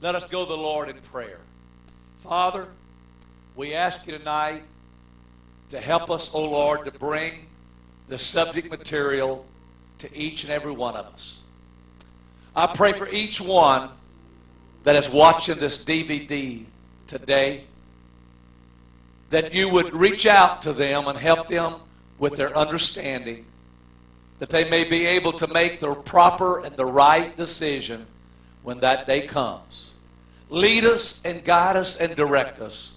Let us go to the Lord in prayer. Father, we ask you tonight to help us, O oh Lord, to bring the subject material to each and every one of us. I pray for each one that is watching this DVD today that you would reach out to them and help them with their understanding, that they may be able to make the proper and the right decision when that day comes. Lead us and guide us and direct us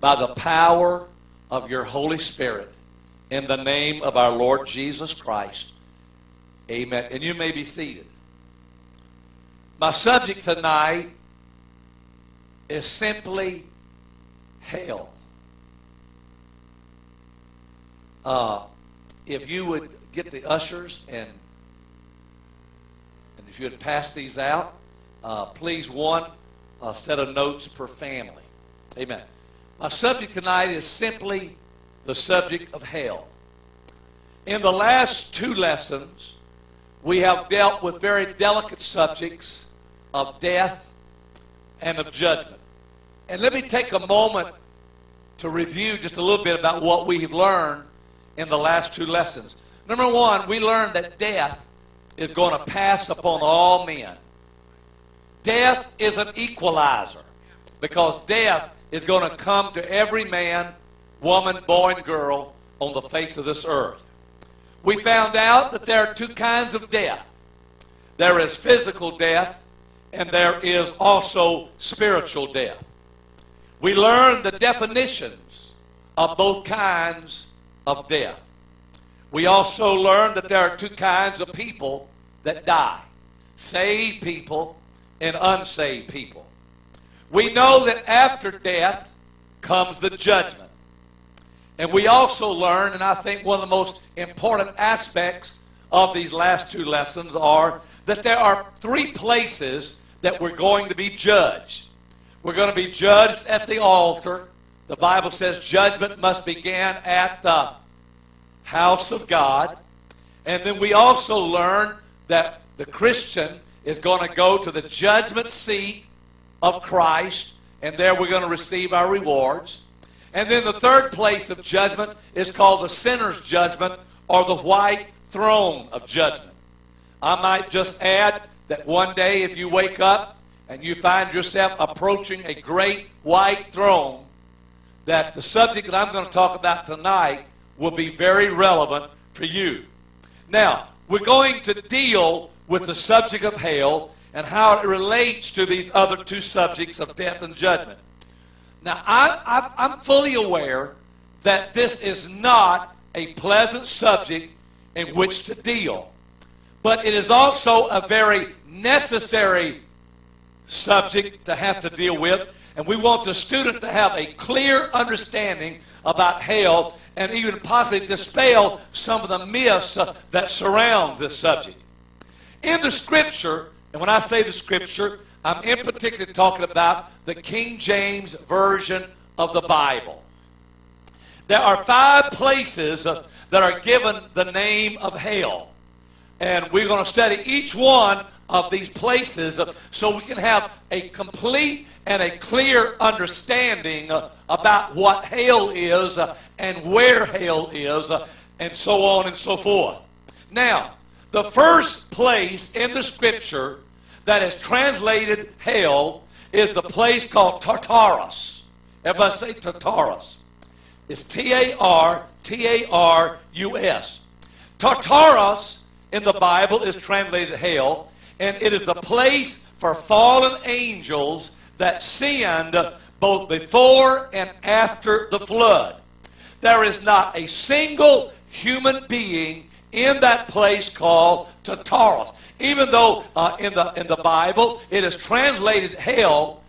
by the power of your Holy Spirit in the name of our Lord Jesus Christ. Amen. And you may be seated. My subject tonight is simply hell. Uh, if you would get the ushers and and if you would pass these out, uh, please one uh, set of notes per family. Amen. My subject tonight is simply the subject of hell. In the last two lessons, we have dealt with very delicate subjects of death and of judgment. And let me take a moment to review just a little bit about what we have learned in the last two lessons. Number one, we learned that death is going to pass upon all men. Death is an equalizer because death is going to come to every man, woman, boy, and girl on the face of this earth. We found out that there are two kinds of death there is physical death, and there is also spiritual death. We learned the definitions of both kinds of death. We also learned that there are two kinds of people that die saved people and unsaved people. We know that after death comes the judgment. And we also learn, and I think one of the most important aspects of these last two lessons are that there are three places that we're going to be judged. We're going to be judged at the altar. The Bible says judgment must begin at the house of God. And then we also learn that the Christian is going to go to the judgment seat of Christ, and there we're going to receive our rewards. And then the third place of judgment is called the sinner's judgment or the white throne of judgment. I might just add that one day if you wake up and you find yourself approaching a great white throne, that the subject that I'm going to talk about tonight will be very relevant for you. Now, we're going to deal with the subject of hell and how it relates to these other two subjects of death and judgment. Now, I, am fully aware that this is not a pleasant subject in which to deal, but it is also a very necessary subject to have to deal with. And we want the student to have a clear understanding about hell and even possibly dispel some of the myths uh, that surround this subject. In the scripture, and when I say the scripture, I'm in particular talking about the King James Version of the Bible. There are five places uh, that are given the name of hell. And we're going to study each one of these places uh, so we can have a complete and a clear understanding uh, about what hell is and where hell is and so on and so forth. Now, the first place in the scripture that is translated hell is the place called Tartarus. Everybody say Tartarus. It's T A R T A R U S. Tartarus in the Bible is translated hell, and it is the place for fallen angels that sinned both before and after the flood. There is not a single human being in that place called Tartarus. Even though uh, in the in the Bible it is translated hell,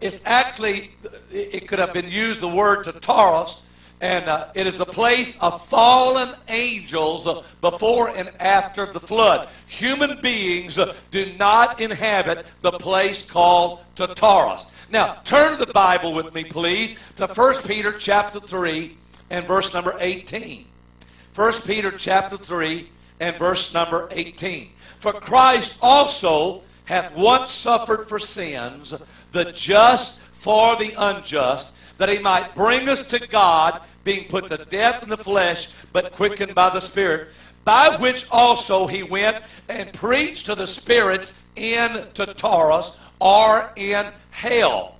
it's actually it could have been used the word Tartarus, and uh, it is the place of fallen angels before and after the flood. Human beings do not inhabit the place called Tartarus. Now, turn the Bible with me, please, to 1 Peter chapter 3 and verse number 18. 1 Peter chapter 3 and verse number 18. For Christ also hath once suffered for sins, the just for the unjust, that he might bring us to God, being put to death in the flesh, but quickened by the Spirit, by which also he went and preached to the spirits in Tartarus or in hell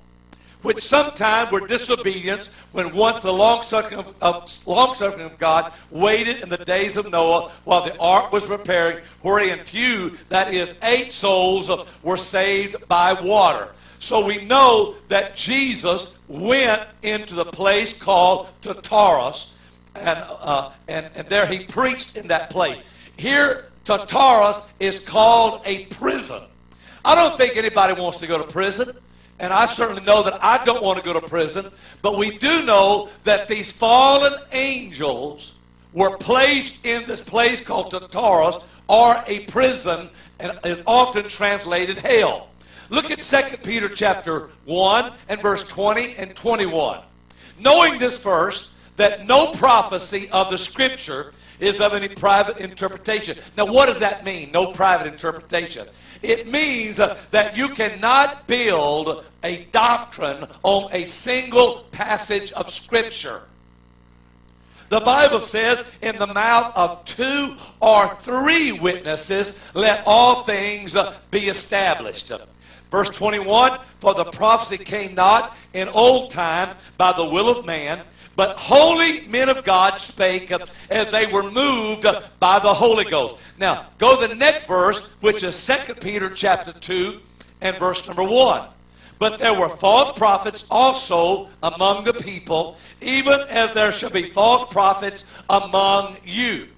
which sometime were disobedience when once the long suffering of, of, God waited in the days of Noah while the ark was preparing, wherein few, that is, eight souls, were saved by water. So we know that Jesus went into the place called Tartarus, and, uh, and, and there he preached in that place. Here, Tartarus is called a prison. I don't think anybody wants to go to prison. And I certainly know that I don't want to go to prison, but we do know that these fallen angels were placed in this place called Tartarus, or a prison, and is often translated hell. Look at 2 Peter chapter 1 and verse 20 and 21. Knowing this first, that no prophecy of the scripture is of any private interpretation. Now, what does that mean? No private interpretation. It means uh, that you cannot build a doctrine on a single passage of Scripture. The Bible says, in the mouth of two or three witnesses, let all things uh, be established. Verse 21 For the prophecy came not in old time by the will of man but holy men of God spake as they were moved by the Holy Ghost. Now, go to the next verse, which is 2 Peter chapter 2 and verse number 1. But there were false prophets also among the people, even as there shall be false prophets among you.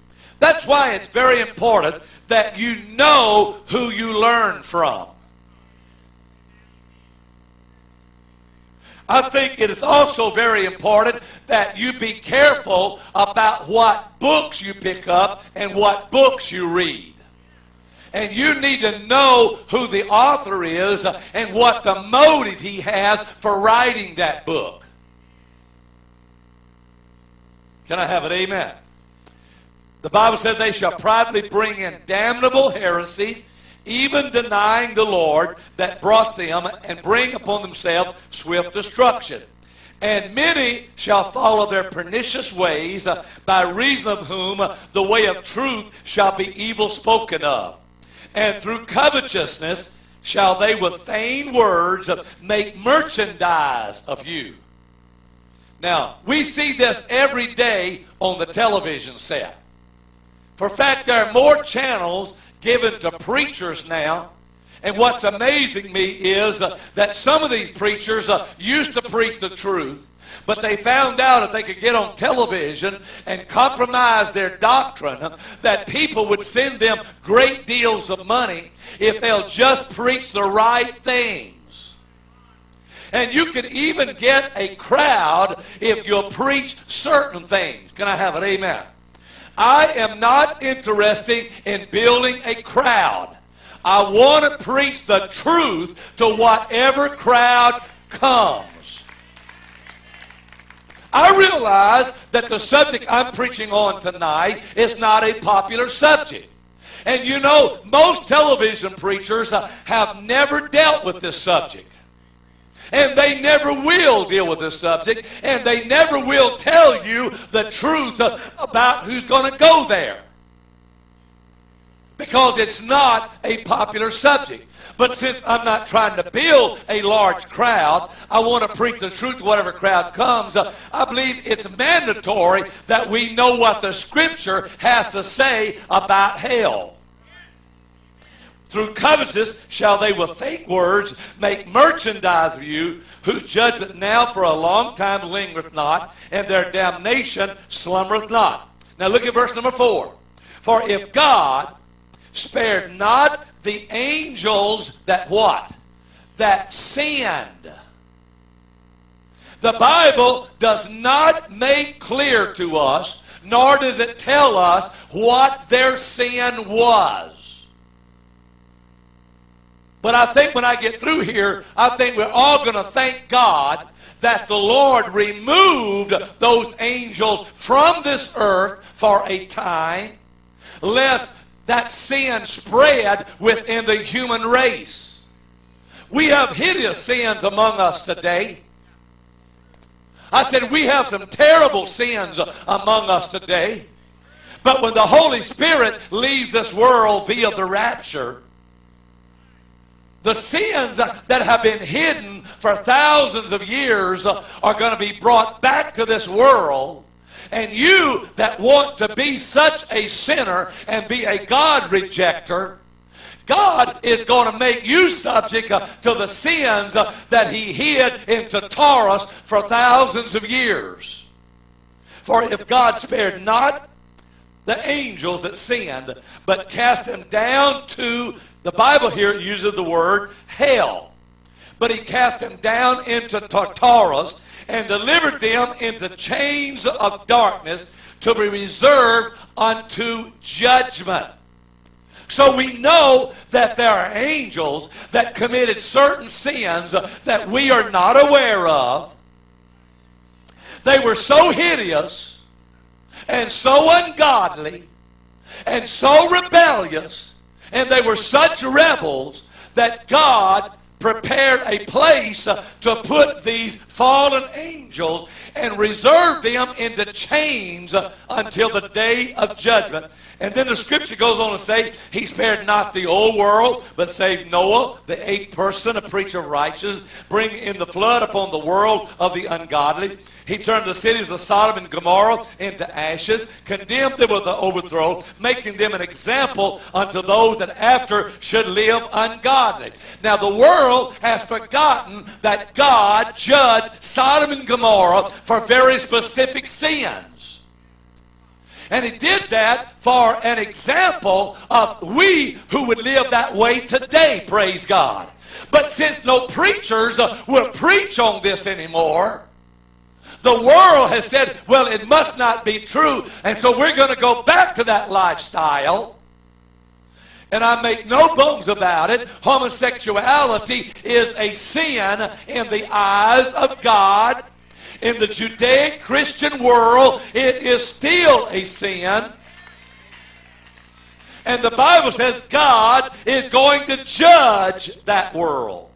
That's why it's very important that you know who you learn from. I think it is also very important that you be careful about what books you pick up and what books you read. And you need to know who the author is and what the motive he has for writing that book. Can I have an amen? The Bible said they shall privately bring in damnable heresies even denying the Lord that brought them, and bring upon themselves swift destruction. And many shall follow their pernicious ways, uh, by reason of whom the way of truth shall be evil spoken of. And through covetousness shall they with vain words make merchandise of you. Now, we see this every day on the television set. For fact, there are more channels given to preachers now. And what's amazing me is uh, that some of these preachers uh, used to preach the truth, but they found out if they could get on television and compromise their doctrine, uh, that people would send them great deals of money if they'll just preach the right things. And you can even get a crowd if you'll preach certain things. Can I have an amen? I am not interested in building a crowd. I want to preach the truth to whatever crowd comes. I realize that the subject I'm preaching on tonight is not a popular subject. And you know, most television preachers uh, have never dealt with this subject. And they never will deal with this subject, and they never will tell you the truth about who's going to go there. Because it's not a popular subject. But since I'm not trying to build a large crowd, I want to preach the truth to whatever crowd comes. I believe it's mandatory that we know what the Scripture has to say about hell. Through covetousness shall they with fake words make merchandise of you, whose judgment now for a long time lingereth not, and their damnation slumbereth not. Now look at verse number four. For if God spared not the angels that what? That sinned. The Bible does not make clear to us, nor does it tell us what their sin was. But I think when I get through here, I think we're all going to thank God that the Lord removed those angels from this earth for a time, lest that sin spread within the human race. We have hideous sins among us today. I said, we have some terrible sins among us today. But when the Holy Spirit leaves this world via the rapture, the sins that have been hidden for thousands of years are going to be brought back to this world. And you that want to be such a sinner and be a God rejecter, God is going to make you subject to the sins that He hid into Tartarus for thousands of years. For if God spared not the angels that sinned, but cast them down to, the Bible here uses the word hell. But He cast them down into Tartarus and delivered them into chains of darkness to be reserved unto judgment. So we know that there are angels that committed certain sins that we are not aware of. They were so hideous and so ungodly and so rebellious, and they were such rebels that God prepared a place to put these fallen angels and reserve them into chains until the day of judgment. And then the scripture goes on to say, He spared not the old world, but saved Noah, the eighth person, a preacher of righteousness, bringing in the flood upon the world of the ungodly. He turned the cities of Sodom and Gomorrah into ashes, condemned them with the overthrow, making them an example unto those that after should live ungodly. Now the world has forgotten that God judged Sodom and Gomorrah for very specific sins. And he did that for an example of we who would live that way today, praise God. But since no preachers will preach on this anymore, the world has said, well, it must not be true. And so we're going to go back to that lifestyle. And I make no bones about it. Homosexuality is a sin in the eyes of God in the Judaic Christian world, it is still a sin. And the Bible says God is going to judge that world.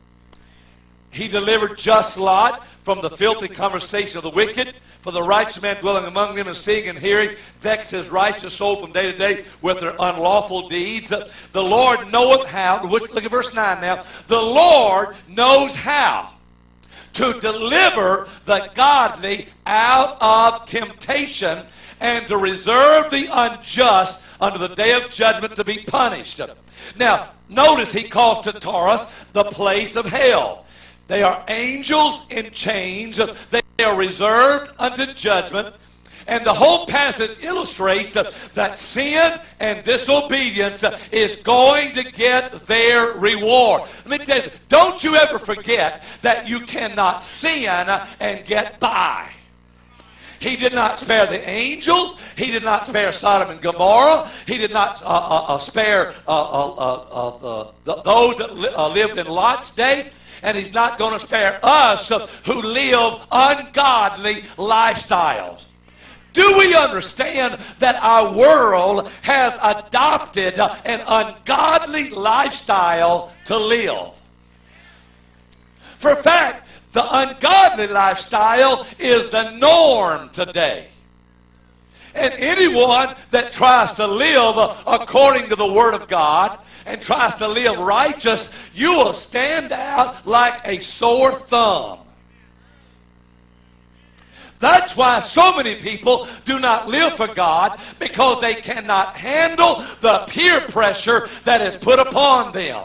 He delivered just Lot from the filthy conversation of the wicked, for the righteous man dwelling among them and seeing and hearing, vex his righteous soul from day to day with their unlawful deeds. The Lord knoweth how. Look at verse 9 now. The Lord knows how to deliver the godly out of temptation and to reserve the unjust unto the day of judgment to be punished. Now, notice he calls Tartarus the place of hell. They are angels in chains. They are reserved unto judgment. And the whole passage illustrates that sin and disobedience is going to get their reward. Let me tell you, don't you ever forget that you cannot sin and get by. He did not spare the angels. He did not spare Sodom and Gomorrah. He did not uh, uh, uh spare uh, uh, uh, those that li- lived in Lot's day. And he's not going to spare us who live ungodly lifestyles. Do we understand that our world has adopted an ungodly lifestyle to live? For fact, the ungodly lifestyle is the norm today. And anyone that tries to live according to the Word of God and tries to live righteous, you will stand out like a sore thumb. That's why so many people do not live for God because they cannot handle the peer pressure that is put upon them.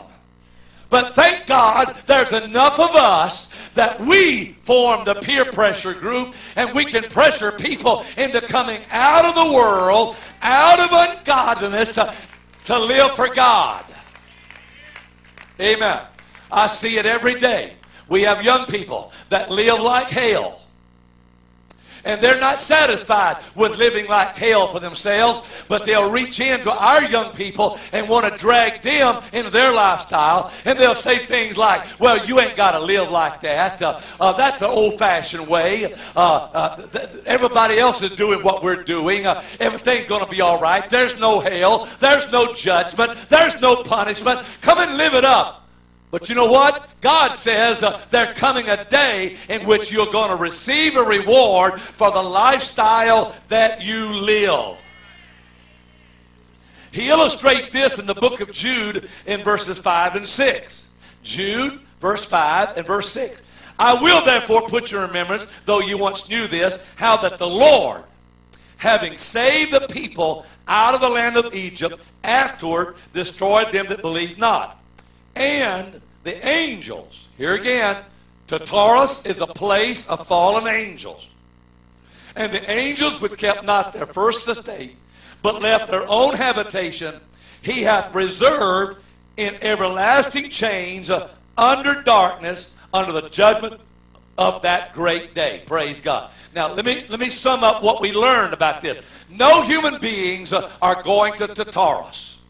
But thank God there's enough of us that we form the peer pressure group and we can pressure people into coming out of the world, out of ungodliness to, to live for God. Amen. I see it every day. We have young people that live like hell And they're not satisfied with living like hell for themselves, but they'll reach into our young people and want to drag them into their lifestyle. And they'll say things like, well, you ain't got to live like that. Uh, uh, that's an old fashioned way. Uh, uh, th- everybody else is doing what we're doing. Uh, everything's going to be all right. There's no hell. There's no judgment. There's no punishment. Come and live it up. But you know what? God says uh, there's coming a day in which you're going to receive a reward for the lifestyle that you live. He illustrates this in the book of Jude in verses 5 and 6. Jude, verse 5 and verse 6. I will therefore put your remembrance, though you once knew this, how that the Lord, having saved the people out of the land of Egypt, afterward destroyed them that believed not and the angels. Here again, Tartarus is a place of fallen angels. And the angels which kept not their first estate, but left their own habitation, he hath reserved in everlasting chains uh, under darkness, under the judgment of that great day. Praise God. Now, let me, let me sum up what we learned about this. No human beings uh, are going to Tartarus.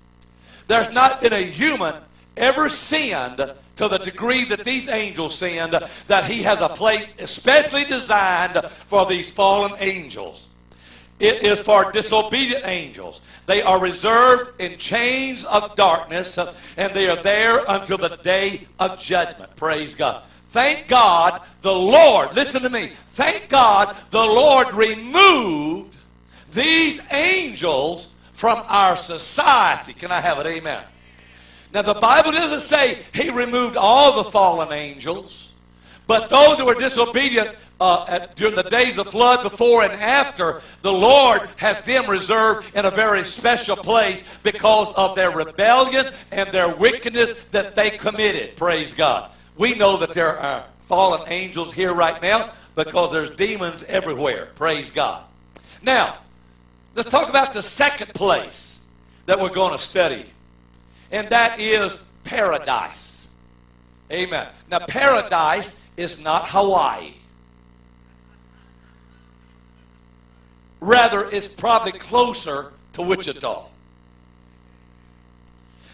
There's not been a human ever sinned to the degree that these angels sinned, that he has a place especially designed for these fallen angels. It is for disobedient angels. They are reserved in chains of darkness, and they are there until the day of judgment. Praise God. Thank God the Lord, listen to me, thank God the Lord removed these angels from our society. Can I have it? Amen. Now, the Bible doesn't say he removed all the fallen angels, but those who were disobedient uh, at, during the days of flood, before and after, the Lord has them reserved in a very special place because of their rebellion and their wickedness that they committed. Praise God. We know that there are fallen angels here right now because there's demons everywhere. Praise God. Now, let's talk about the second place that we're going to study and that is paradise. Amen. Now, paradise is not Hawaii. Rather, it's probably closer to Wichita.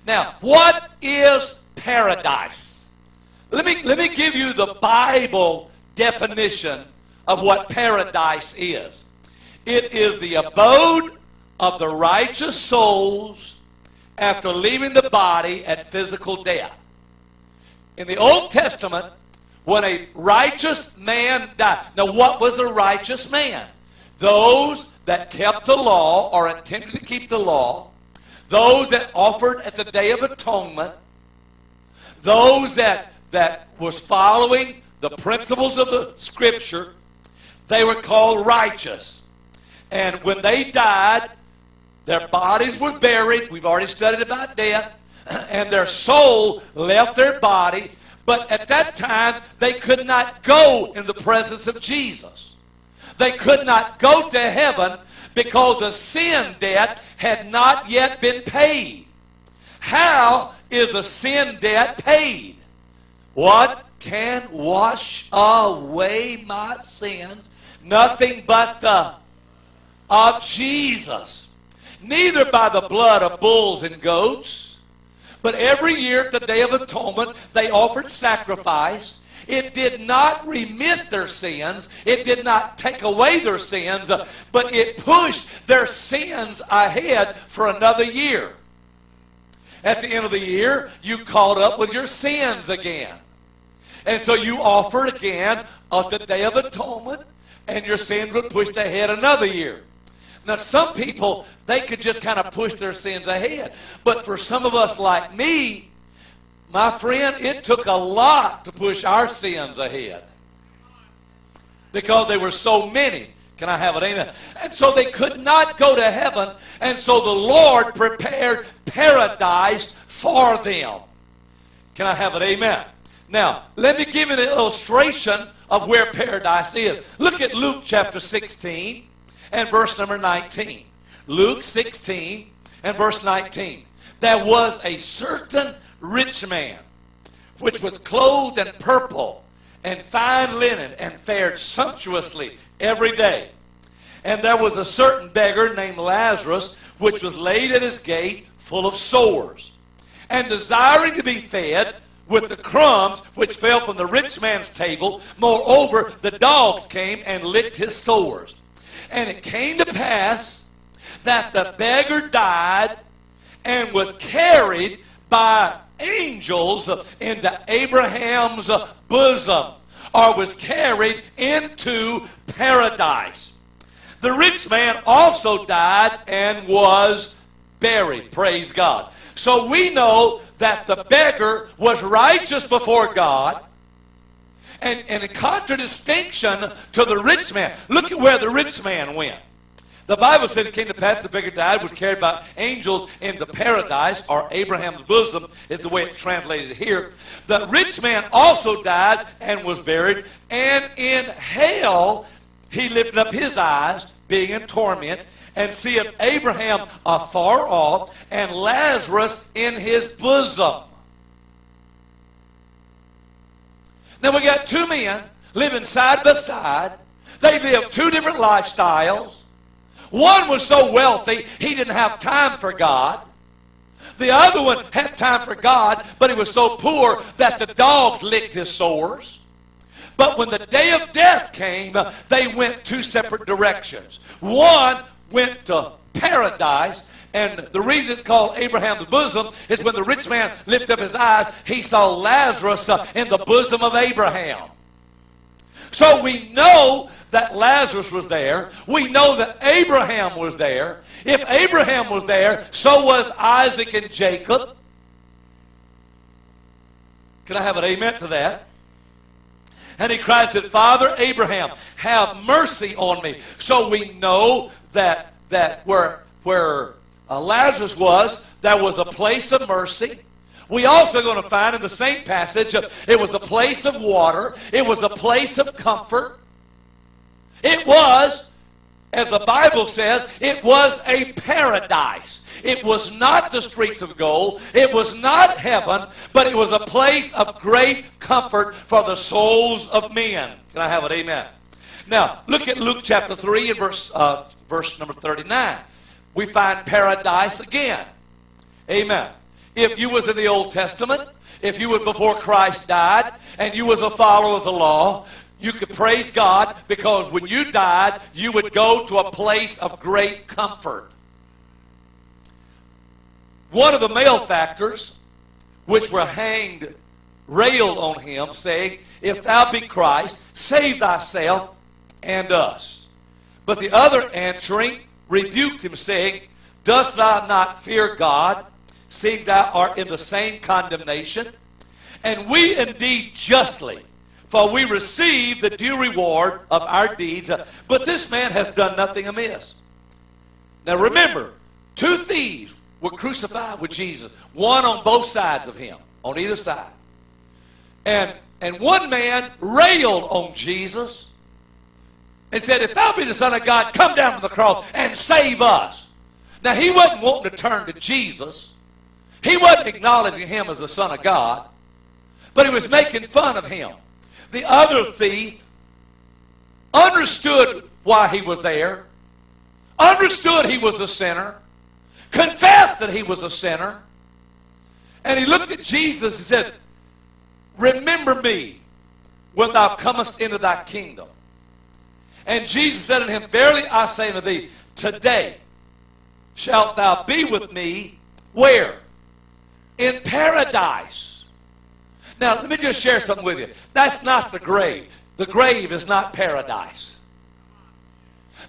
Now, what is paradise? Let me, let me give you the Bible definition of what paradise is. It is the abode of the righteous souls after leaving the body at physical death. In the Old Testament, when a righteous man died. Now, what was a righteous man? Those that kept the law or intended to keep the law, those that offered at the Day of Atonement, those that, that was following the principles of the Scripture, they were called righteous. And when they died, their bodies were buried. We've already studied about death. And their soul left their body. But at that time, they could not go in the presence of Jesus. They could not go to heaven because the sin debt had not yet been paid. How is the sin debt paid? What can wash away my sins? Nothing but the of Jesus neither by the blood of bulls and goats, but every year at the Day of Atonement they offered sacrifice. It did not remit their sins. It did not take away their sins, but it pushed their sins ahead for another year. At the end of the year, you caught up with your sins again. And so you offered again on the Day of Atonement, and your sins were pushed ahead another year. Now, some people, they could just kind of push their sins ahead. But for some of us like me, my friend, it took a lot to push our sins ahead. Because they were so many. Can I have it? Amen. And so they could not go to heaven. And so the Lord prepared paradise for them. Can I have it? Amen. Now, let me give you an illustration of where paradise is. Look at Luke chapter 16 and verse number 19. Luke 16 and verse 19. There was a certain rich man which was clothed in purple and fine linen and fared sumptuously every day. And there was a certain beggar named Lazarus, which was laid at his gate, full of sores, and desiring to be fed with the crumbs which fell from the rich man's table. Moreover, the dogs came and licked his sores. And it came to pass that the beggar died and was carried by angels into Abraham's bosom, or was carried into paradise. The rich man also died and was buried. Praise God. So we know that the beggar was righteous before God. And, and in contradistinction to the rich man, look at where the rich man went. The Bible said it came to pass the beggar died, was carried by angels into paradise, or Abraham's bosom is the way it's translated here. The rich man also died and was buried, and in hell he lifted up his eyes, being in torment, and seeth Abraham afar off, and Lazarus in his bosom. Now we got two men living side by side. They lived two different lifestyles. One was so wealthy, he didn't have time for God. The other one had time for God, but he was so poor that the dogs licked his sores. But when the day of death came, they went two separate directions. One went to paradise, and the reason it's called Abraham's bosom is when the rich man lifted up his eyes, he saw Lazarus uh, in the bosom of Abraham. So we know that Lazarus was there. We know that Abraham was there. If Abraham was there, so was Isaac and Jacob. Can I have an amen to that? And he cried, said, Father Abraham, have mercy on me. So we know that, that where, where uh, Lazarus was, there was a place of mercy. We also going to find in the same passage, uh, it was a place of water. It was a place of comfort. It was, as the Bible says, it was a paradise. It was not the streets of gold. It was not heaven, but it was a place of great comfort for the souls of men. Can I have it? Amen. Now, look at Luke chapter 3 and verse, uh, verse number 39. We find paradise again. Amen. If you was in the Old Testament, if you was before Christ died, and you was a follower of the law, you could praise God because when you died, you would go to a place of great comfort. One of the malefactors, which were hanged, railed on him, saying, If thou be Christ, save thyself and us. But the other answering rebuked him, saying, Dost thou not fear God, seeing thou art in the same condemnation? And we indeed justly, for we receive the due reward of our deeds. But this man has done nothing amiss. Now remember, two thieves were crucified with Jesus, one on both sides of him, on either side. And, and one man railed on Jesus and said, If thou be the Son of God, come down from the cross and save us. Now, he wasn't wanting to turn to Jesus, he wasn't acknowledging him as the Son of God, but he was making fun of him. The other thief understood why he was there, understood he was a sinner, confessed that he was a sinner, and he looked at Jesus and said, Remember me when thou comest into thy kingdom. And Jesus said unto him, Verily I say unto thee, today shalt thou be with me where? In paradise. Now, let me just share something with you. That's not the grave. The grave is not paradise.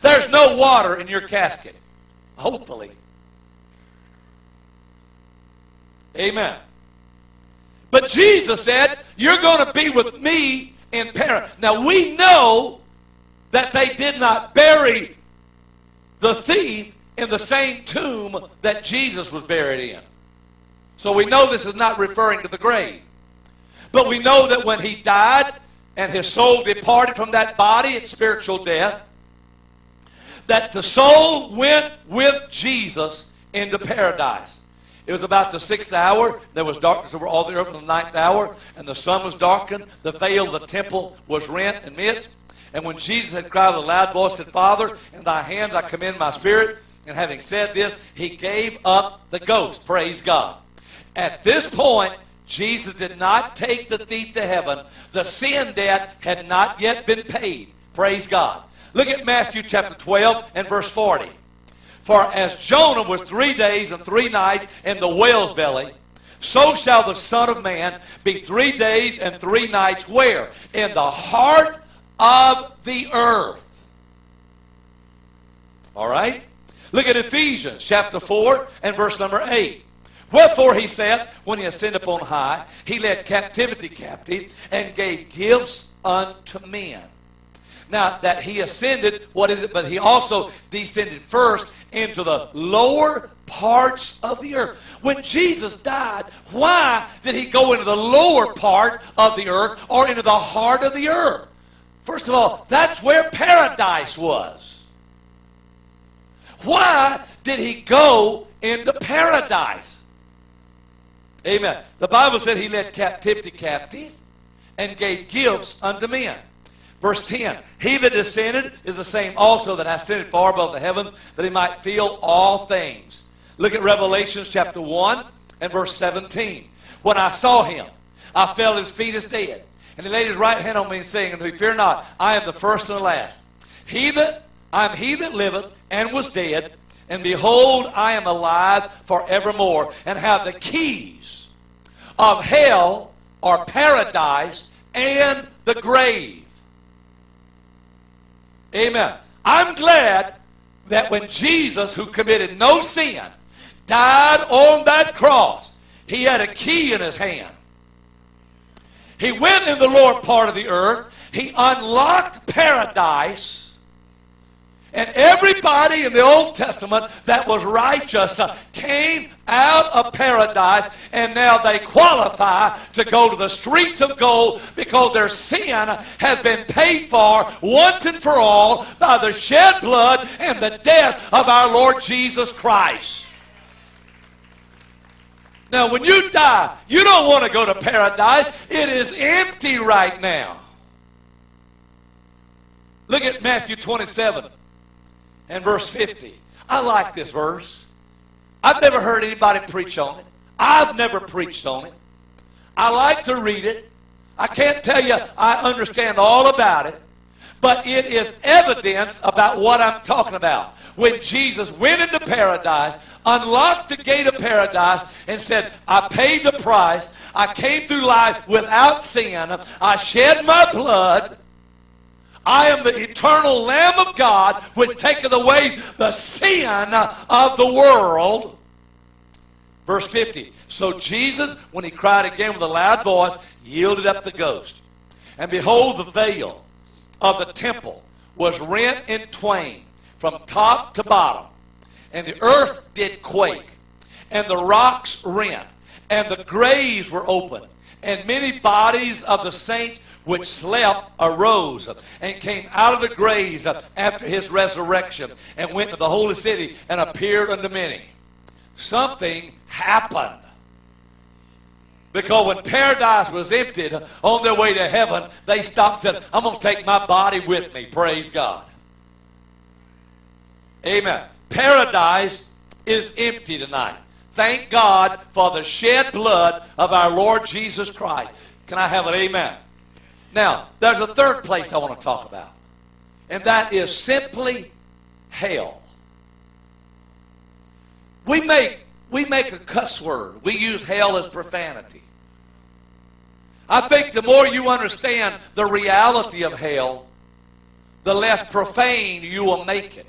There's no water in your casket. Hopefully. Amen. But Jesus said, You're going to be with me in paradise. Now, we know that they did not bury the thief in the same tomb that Jesus was buried in. So we know this is not referring to the grave. But we know that when he died and his soul departed from that body in spiritual death, that the soul went with Jesus into paradise. It was about the sixth hour. There was darkness over all the earth from the ninth hour, and the sun was darkened. The veil of the temple was rent and midst. And when Jesus had cried with a loud voice, said, Father, in thy hands I commend my spirit. And having said this, he gave up the ghost. Praise God. At this point, Jesus did not take the thief to heaven. The sin debt had not yet been paid. Praise God. Look at Matthew chapter 12 and verse 40. For as Jonah was three days and three nights in the whale's belly, so shall the Son of Man be three days and three nights where? In the heart of the earth. All right? Look at Ephesians chapter 4 and verse number 8. Wherefore he said, when he ascended upon high, he led captivity captive and gave gifts unto men. Now that he ascended, what is it? But he also descended first into the lower parts of the earth. When Jesus died, why did he go into the lower part of the earth or into the heart of the earth? First of all, that's where paradise was. Why did he go into paradise? Amen. The Bible said he led captivity captive and gave gifts unto men. Verse 10 He that descended is the same also that ascended far above the heaven, that he might fill all things. Look at Revelation chapter 1 and verse 17. When I saw him, I fell at his feet as dead. And he laid his right hand on me, saying unto me, Fear not, I am the first and the last. He that I am he that liveth and was dead, and behold, I am alive forevermore, and have the keys of hell or paradise and the grave. Amen. I'm glad that when Jesus, who committed no sin, died on that cross, he had a key in his hand. He went in the lower part of the earth. He unlocked paradise and everybody in the Old Testament that was righteous uh, came out of paradise, and now they qualify to go to the streets of gold because their sin has been paid for once and for all by the shed blood and the death of our Lord Jesus Christ. Now, when you die, you don't want to go to paradise. It is empty right now. Look at Matthew 27 and verse 50. I like this verse. I've never heard anybody preach on it. I've never preached on it. I like to read it. I can't tell you I understand all about it, but it is evidence about what I'm talking about. When Jesus went into paradise, unlocked the gate of paradise, and said, I paid the price. I came through life without sin. I shed my blood. I am the eternal Lamb of God which taketh away the sin of the world. Verse 50. So Jesus, when he cried again with a loud voice, yielded up the ghost. And behold, the veil of the temple was rent in twain from top to bottom. And the earth did quake, and the rocks rent, and the graves were opened, and many bodies of the saints which slept arose and came out of the graves after his resurrection and went to the holy city and appeared unto many. Something happened. Because when paradise was emptied on their way to heaven, they stopped and said, I'm going to take my body with me. Praise God. Amen. Paradise is empty tonight. Thank God for the shed blood of our Lord Jesus Christ. Can I have an amen? Now, there's a third place I want to talk about, and that is simply hell. We make, we make a cuss word, we use hell as profanity. I think the more you understand the reality of hell, the less profane you will make it.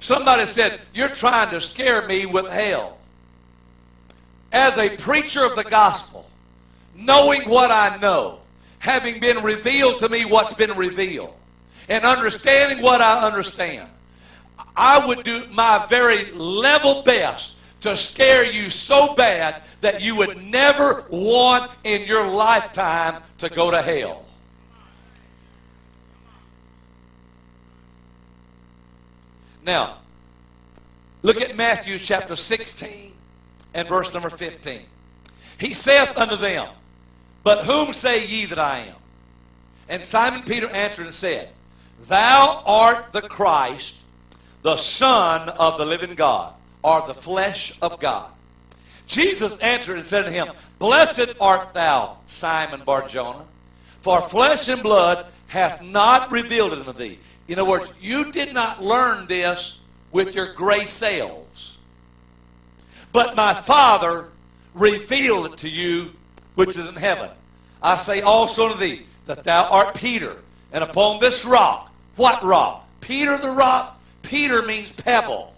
Somebody said, You're trying to scare me with hell. As a preacher of the gospel, knowing what I know, having been revealed to me what's been revealed, and understanding what I understand, I would do my very level best to scare you so bad that you would never want in your lifetime to go to hell. Now, look at Matthew chapter 16 and verse number 15. He saith unto them, but whom say ye that I am? And Simon Peter answered and said, Thou art the Christ, the Son of the living God, or the flesh of God. Jesus answered and said to him, Blessed art thou, Simon Barjona, for flesh and blood hath not revealed it unto thee. In other words, you did not learn this with your gray cells. But my Father revealed it to you which is in heaven. I say also to thee that thou art Peter, and upon this rock, what rock? Peter the rock? Peter means pebble.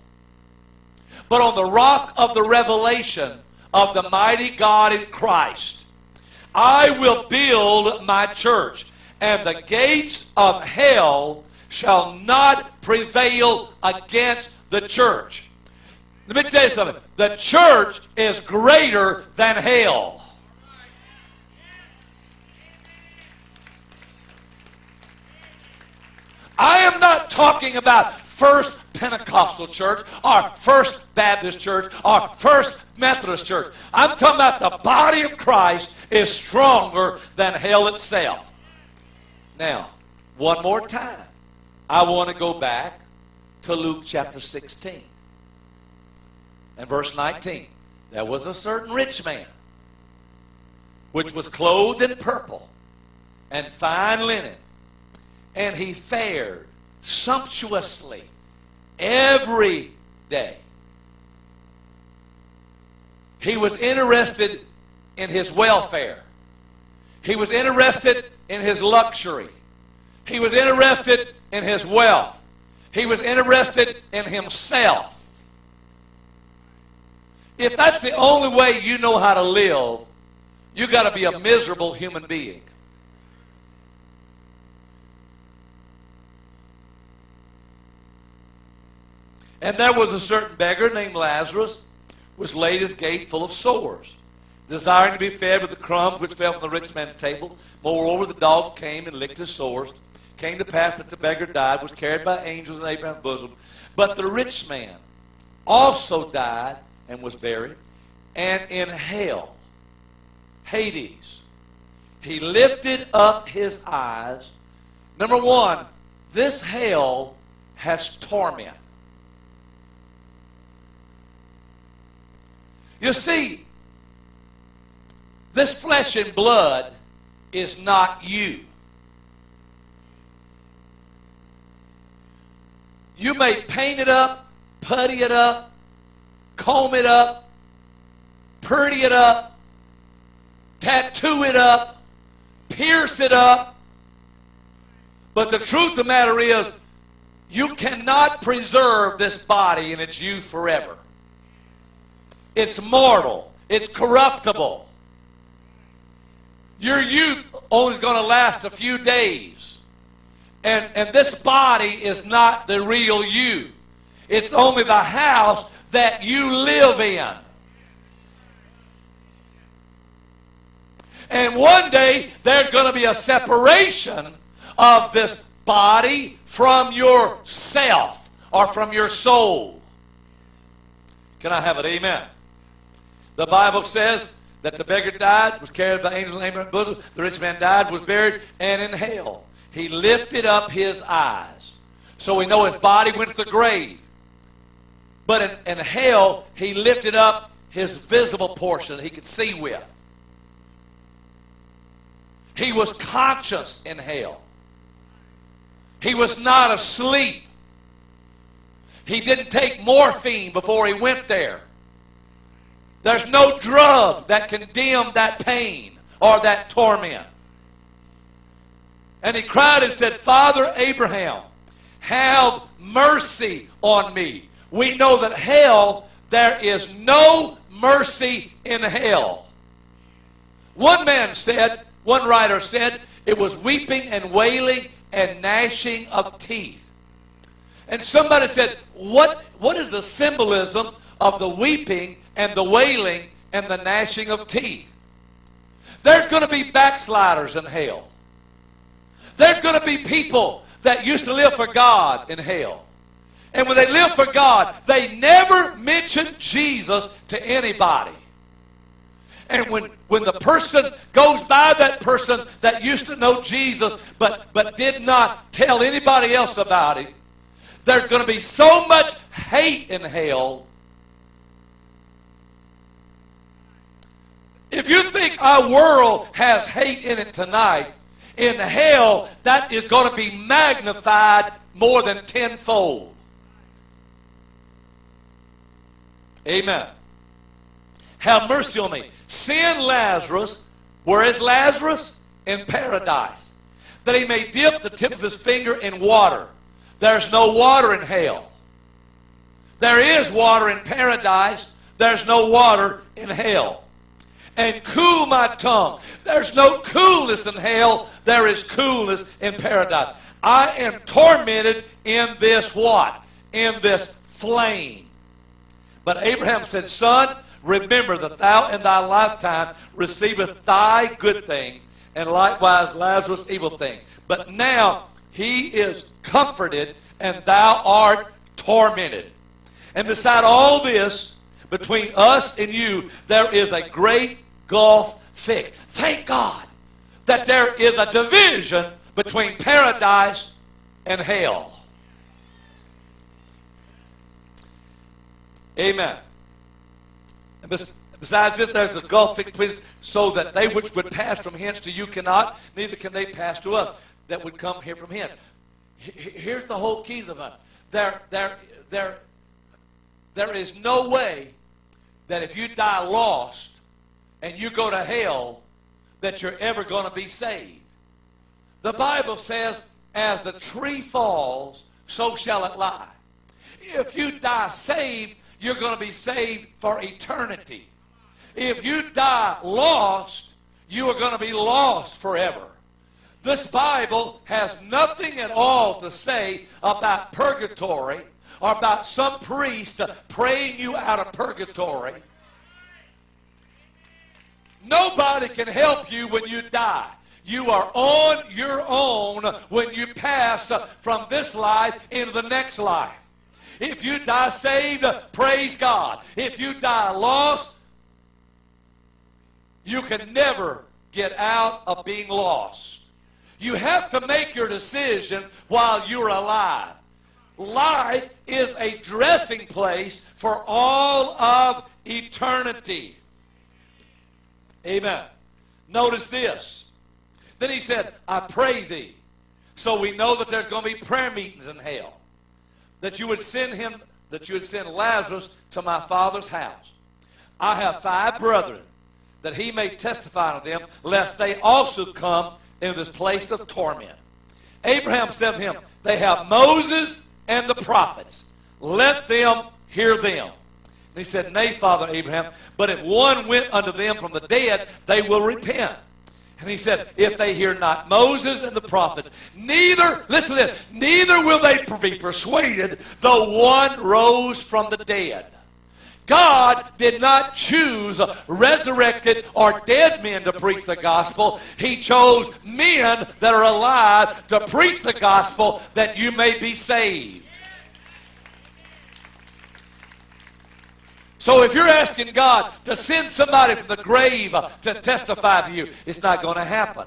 But on the rock of the revelation of the mighty God in Christ, I will build my church, and the gates of hell shall not prevail against the church. Let me tell you something. The church is greater than hell. I am not talking about First Pentecostal Church our First Baptist Church our First Methodist Church. I'm talking about the body of Christ is stronger than hell itself. Now, one more time, I want to go back to Luke chapter 16 and verse 19. There was a certain rich man which was clothed in purple and fine linen, and he fared sumptuously every day. He was interested in his welfare. He was interested in his luxury. He was interested in his wealth. He was interested in himself. If that's the only way you know how to live, you've got to be a miserable human being. And there was a certain beggar named Lazarus, which laid his gate full of sores, desiring to be fed with the crumbs which fell from the rich man's table. Moreover, the dogs came and licked his sores. Came to pass that the beggar died, was carried by angels in Abraham's bosom. But the rich man also died and was buried. And in hell, Hades, he lifted up his eyes. Number one, this hell has torment. You see, this flesh and blood is not you. You may paint it up, putty it up, comb it up, pretty it up, tattoo it up, pierce it up. But the truth of the matter is, you cannot preserve this body in its youth forever. It's mortal. It's corruptible. Your youth only is going to last a few days. And, and this body is not the real you. It's only the house that you live in. And one day there's going to be a separation of this body from yourself or from your soul. Can I have it? Amen. The Bible says that the beggar died, was carried by angels in Abraham's bosom. The rich man died, was buried, and in hell he lifted up his eyes. So we know his body went to the grave. But in, in hell, he lifted up his visible portion he could see with. He was conscious in hell. He was not asleep. He didn't take morphine before he went there. There's no drug that can dim that pain or that torment. And he cried and said, Father Abraham, have mercy on me. We know that hell, there is no mercy in hell. One man said, one writer said, it was weeping and wailing and gnashing of teeth. And somebody said, what, what is the symbolism of the weeping and the wailing and the gnashing of teeth. There's going to be backsliders in hell. There's going to be people that used to live for God in hell. And when they live for God, they never mention Jesus to anybody. And when, when the person goes by that person that used to know Jesus but, but did not tell anybody else about it, there's going to be so much hate in hell. If you think our world has hate in it tonight, in hell, that is going to be magnified more than tenfold. Amen. Have mercy on me. Send Lazarus. Where is Lazarus? In paradise. That he may dip the tip of his finger in water. There's no water in hell. There is water in paradise. There's no water in hell. And cool my tongue. There's no coolness in hell. There is coolness in paradise. I am tormented in this what? In this flame. But Abraham said, Son, remember that thou in thy lifetime receiveth thy good things, and likewise Lazarus evil things. But now he is comforted, and thou art tormented. And beside all this, between us and you, there is a great gulf fixed. Thank God that there is a division between paradise and hell. Amen. And besides this, there's a gulf between us, so that they which would pass from hence to you cannot, neither can they pass to us that would come here from hence. Here's the whole key of it. There, there, there, there is no way that if you die lost and you go to hell, that you're ever going to be saved. The Bible says, as the tree falls, so shall it lie. If you die saved, you're going to be saved for eternity. If you die lost, you are going to be lost forever. This Bible has nothing at all to say about purgatory or about some priest praying you out of purgatory. Nobody can help you when you die. You are on your own when you pass from this life into the next life. If you die saved, praise God. If you die lost, you can never get out of being lost. You have to make your decision while you're alive. Life is a dressing place for all of eternity. Amen. Notice this. Then he said, I pray thee. So we know that there's going to be prayer meetings in hell that you would send him, that you would send Lazarus to my father's house. I have five brethren, that he may testify to them, lest they also come into this place of torment. Abraham said to him, They have Moses and the prophets. Let them hear them. He said, Nay, Father Abraham, but if one went unto them from the dead, they will repent. And he said, if they hear not Moses and the prophets, neither, listen to this, neither will they be persuaded though one rose from the dead. God did not choose resurrected or dead men to preach the gospel. He chose men that are alive to preach the gospel that you may be saved. So if you're asking God to send somebody from the grave to testify to you, it's not going to happen.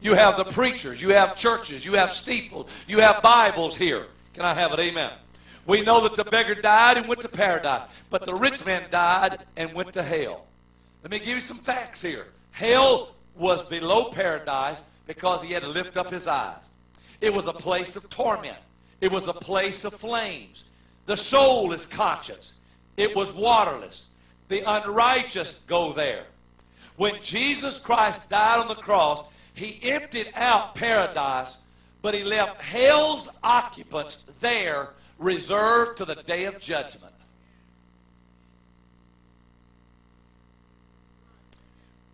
You have the preachers, you have churches, you have steeples, you have Bibles here. Can I have it? Amen. We know that the beggar died and went to paradise, but the rich man died and went to hell. Let me give you some facts here. Hell was below paradise because he had to lift up his eyes. It was a place of torment. It was a place of flames. The soul is conscious. It was waterless. The unrighteous go there. When Jesus Christ died on the cross, he emptied out paradise, but he left hell's occupants there reserved to the day of judgment.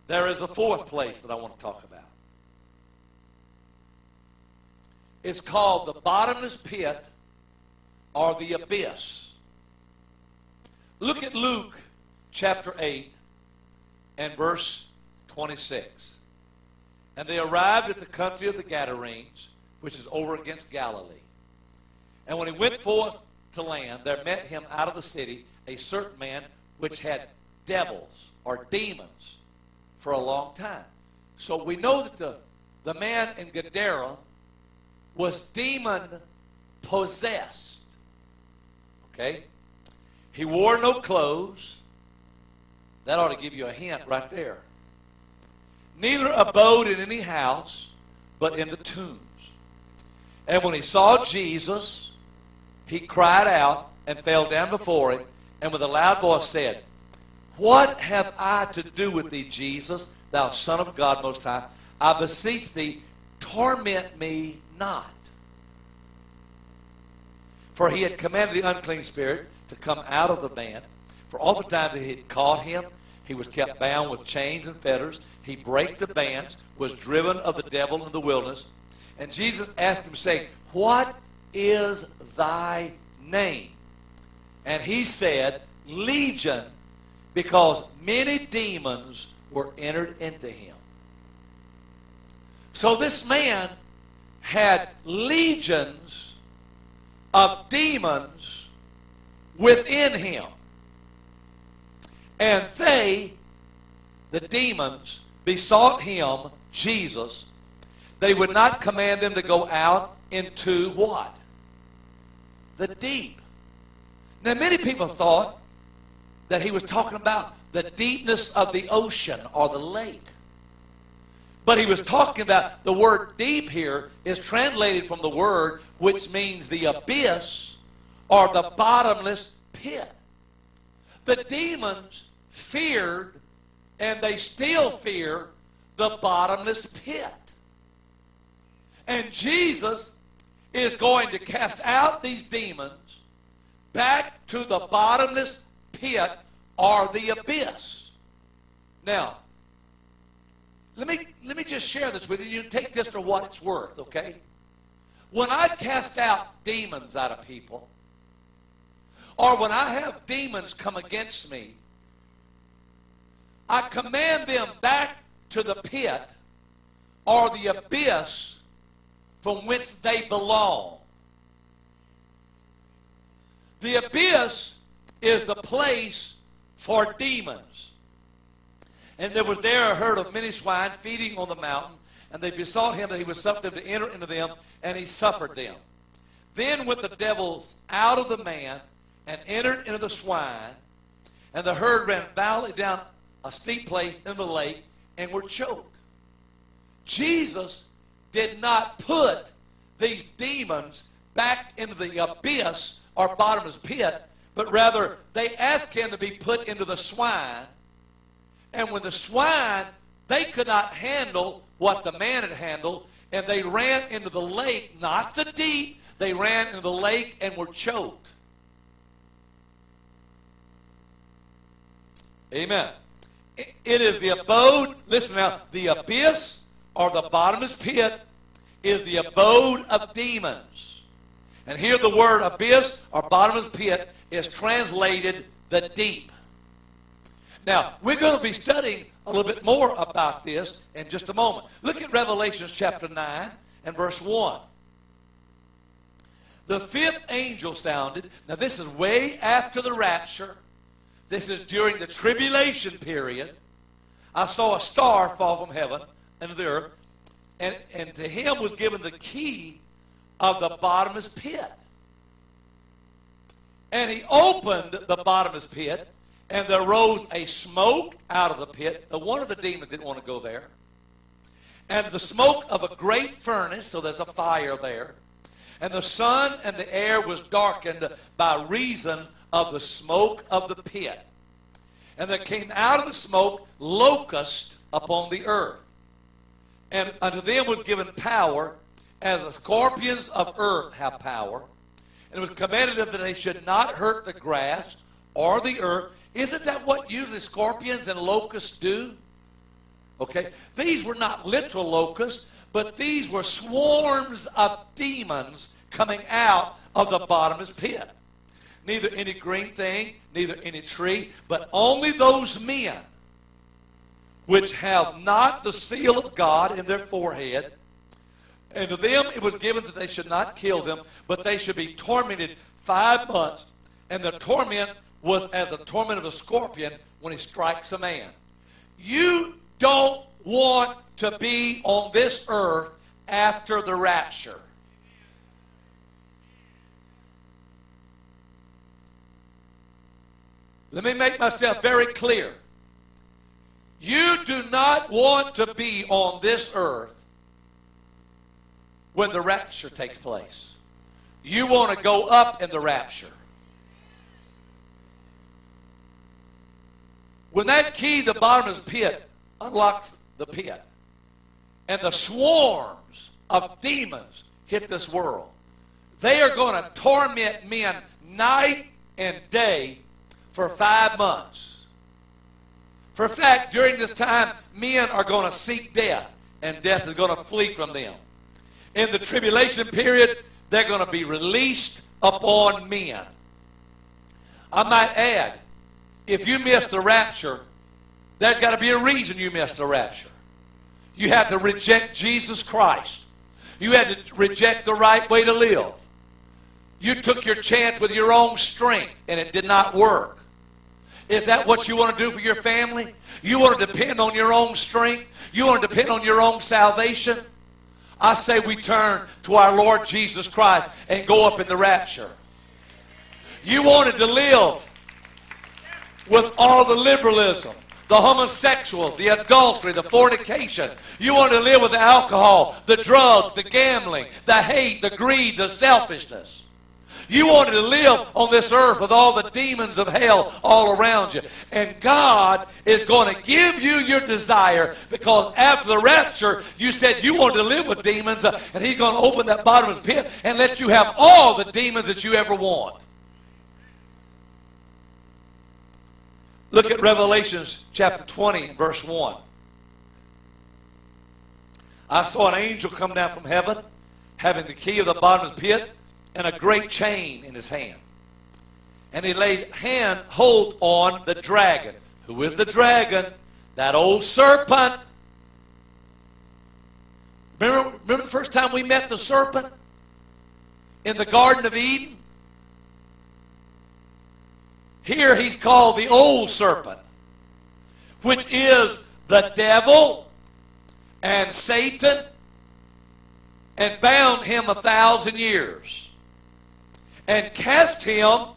There is a fourth place that I want to talk about. It's called the bottomless pit or the abyss. Look at Luke chapter 8 and verse 26. And they arrived at the country of the Gadarenes, which is over against Galilee. And when he went forth to land, there met him out of the city a certain man which had devils or demons for a long time. So we know that the, the man in Gadara was demon possessed. Okay? He wore no clothes. That ought to give you a hint right there. Neither abode in any house, but in the tombs. And when he saw Jesus, he cried out and fell down before him, and with a loud voice said, What have I to do with thee, Jesus, thou Son of God Most High? I beseech thee, torment me not. For he had commanded the unclean spirit to come out of the man. For oftentimes he had caught him. He was kept bound with chains and fetters. He brake the bands, was driven of the devil in the wilderness. And Jesus asked him, saying, What is thy name? And he said, Legion, because many demons were entered into him. So this man had legions of demons within him. And they, the demons, besought him, Jesus, they would not command them to go out into what? The deep. Now, many people thought that he was talking about the deepness of the ocean or the lake. But he was talking about the word deep here is translated from the word which means the abyss or the bottomless pit. The demons feared and they still fear the bottomless pit. And Jesus is going to cast out these demons back to the bottomless pit or the abyss. Now, let me, let me just share this with you. You take this for what it's worth, okay? When I cast out demons out of people, or when I have demons come against me, I command them back to the pit or the abyss from whence they belong. The abyss is the place for demons. And there was there a herd of many swine feeding on the mountain, and they besought him that he would suffer them to enter into them, and he suffered them. Then went the devils out of the man and entered into the swine, and the herd ran violently down a steep place in the lake and were choked. Jesus did not put these demons back into the abyss or bottomless pit, but rather they asked him to be put into the swine and when the swine, they could not handle what the man had handled, and they ran into the lake, not the deep, they ran into the lake and were choked. Amen. It is the abode, listen now, the abyss or the bottomless pit is the abode of demons. And here the word abyss or bottomless pit is translated the deep. Now, we're going to be studying a little bit more about this in just a moment. Look at Revelation chapter 9 and verse 1. The fifth angel sounded. Now, this is way after the rapture. This is during the tribulation period. I saw a star fall from heaven into the earth, and, and to him was given the key of the bottomless pit. And he opened the bottomless pit, and there rose a smoke out of the pit. Now, one of the demons didn't want to go there. And the smoke of a great furnace, so there's a fire there. And the sun and the air was darkened by reason of the smoke of the pit. And there came out of the smoke locust upon the earth. And unto them was given power, as the scorpions of earth have power. And it was commanded them that they should not hurt the grass or the earth, isn't that what usually scorpions and locusts do? Okay? These were not literal locusts, but these were swarms of demons coming out of the bottomless pit. Neither any green thing, neither any tree, but only those men which have not the seal of God in their forehead. And to them it was given that they should not kill them, but they should be tormented five months. And the torment was as the torment of a scorpion when he strikes a man. You don't want to be on this earth after the rapture. Let me make myself very clear. You do not want to be on this earth when the rapture takes place. You want to go up in the rapture. When that key, the bottomless pit, unlocks the pit, and the swarms of demons hit this world, they are going to torment men night and day for five months. For fact, during this time, men are going to seek death, and death is going to flee from them. In the tribulation period, they're going to be released upon men. I might add, if you miss the rapture, there's got to be a reason you missed the rapture. You had to reject Jesus Christ. You had to reject the right way to live. You took your chance with your own strength, and it did not work. Is that what you want to do for your family? You want to depend on your own strength? You want to depend on your own salvation? I say we turn to our Lord Jesus Christ and go up in the rapture. You wanted to live with all the liberalism, the homosexuals, the adultery, the fornication. You want to live with the alcohol, the drugs, the gambling, the hate, the greed, the selfishness. You wanted to live on this earth with all the demons of hell all around you. And God is going to give you your desire because after the rapture, you said you wanted to live with demons, and He's going to open that bottomless pit and let you have all the demons that you ever want. Look at Revelations chapter 20, verse 1. I saw an angel come down from heaven having the key of the bottomless pit and a great chain in his hand. And he laid hand hold on the dragon. Who is the dragon? That old serpent. Remember, remember the first time we met the serpent? In the Garden of Eden? Here he's called the old serpent, which is the devil and Satan, and bound him a thousand years, and cast him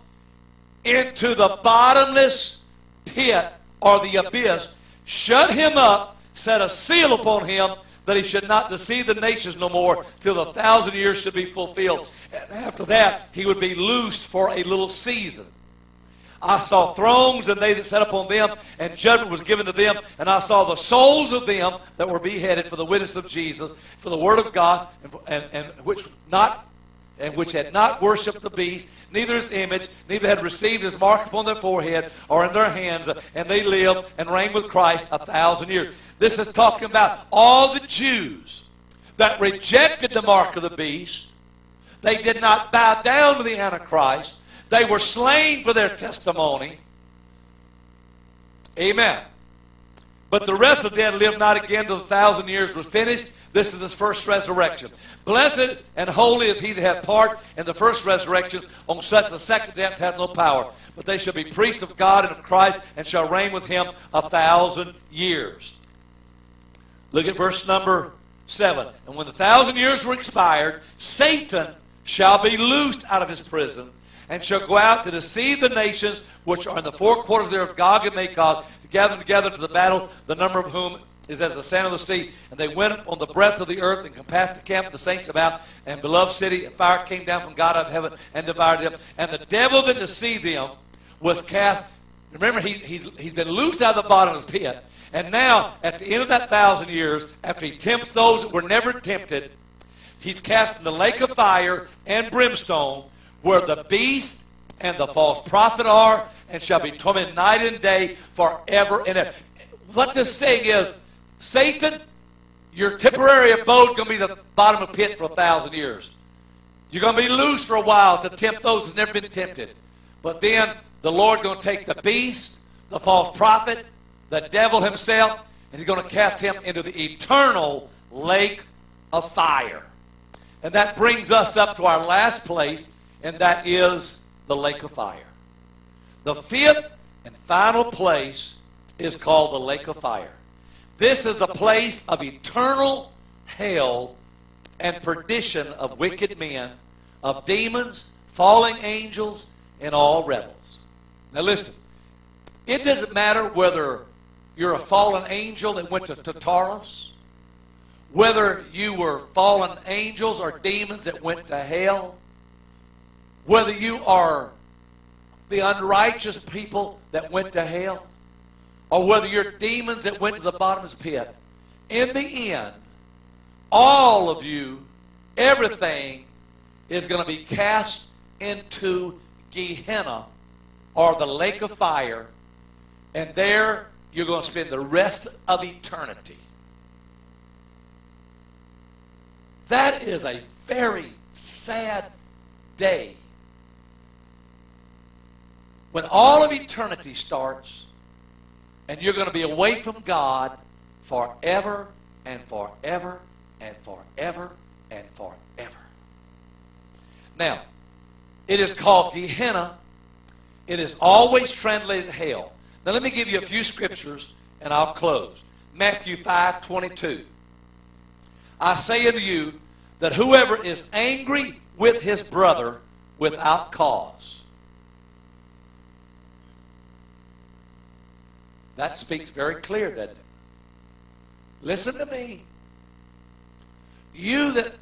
into the bottomless pit or the abyss, shut him up, set a seal upon him that he should not deceive the nations no more till the thousand years should be fulfilled. And after that, he would be loosed for a little season. I saw thrones and they that sat upon them, and judgment was given to them. And I saw the souls of them that were beheaded for the witness of Jesus, for the word of God, and, and, and which not and which had not worshipped the beast, neither his image, neither had received his mark upon their forehead or in their hands, and they lived and reigned with Christ a thousand years. This is talking about all the Jews that rejected the mark of the beast. They did not bow down to the Antichrist. They were slain for their testimony. Amen. But the rest of them lived not again till the thousand years was finished. This is his first resurrection. Blessed and holy is he that hath part in the first resurrection. On such the second death hath no power. But they shall be priests of God and of Christ and shall reign with him a thousand years. Look at verse number 7. And when the thousand years were expired, Satan shall be loosed out of his prison and shall go out to deceive the nations which are in the four quarters thereof, Gog and Magog, to gather together to the battle, the number of whom is as the sand of the sea. And they went up on the breadth of the earth and compassed the camp of the saints about, and beloved city, and fire came down from God out of heaven and devoured them. And the devil that deceived them was cast. Remember, he, he's, he's been loosed out of the bottom of the pit. And now, at the end of that thousand years, after he tempts those that were never tempted, he's cast in the lake of fire and brimstone, where the beast and the false prophet are, and shall be tormented night and day forever and ever. What this saying is, Satan, your temporary abode is going to be the bottom of the pit for a thousand years. You're going to be loose for a while to tempt those who've never been tempted. But then the Lord's going to take the beast, the false prophet, the devil himself, and he's going to cast him into the eternal lake of fire. And that brings us up to our last place, and that is the lake of fire. The fifth and final place is called the lake of fire. This is the place of eternal hell and perdition of wicked men, of demons, falling angels, and all rebels. Now listen, it doesn't matter whether you're a fallen angel that went to Tartarus, whether you were fallen angels or demons that went to hell, whether you are the unrighteous people that went to hell, or whether you're demons that went to the bottomless pit, in the end, all of you, everything is going to be cast into Gehenna or the lake of fire, and there you're going to spend the rest of eternity. That is a very sad day. When all of eternity starts, and you're going to be away from God forever and forever and forever and forever. Now, it is called Gehenna. It is always translated hell. Now, let me give you a few scriptures and I'll close. Matthew 5 22. I say unto you that whoever is angry with his brother without cause. That speaks very clear, doesn't it? Listen to me. You that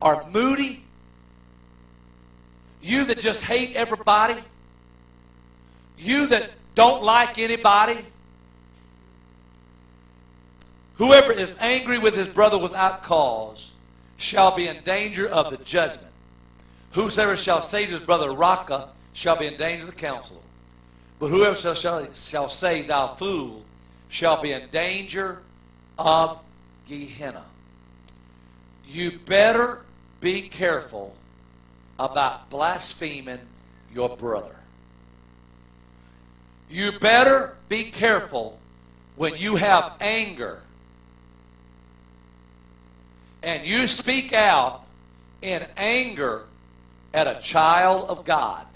are moody, you that just hate everybody, you that don't like anybody, whoever is angry with his brother without cause shall be in danger of the judgment. Whosoever shall say to his brother, Raca, shall be in danger of the council. But whoever shall, shall, shall say, Thou fool, shall be in danger of Gehenna you better be careful about blaspheming your brother. You better be careful when you have anger and you speak out in anger at a child of God,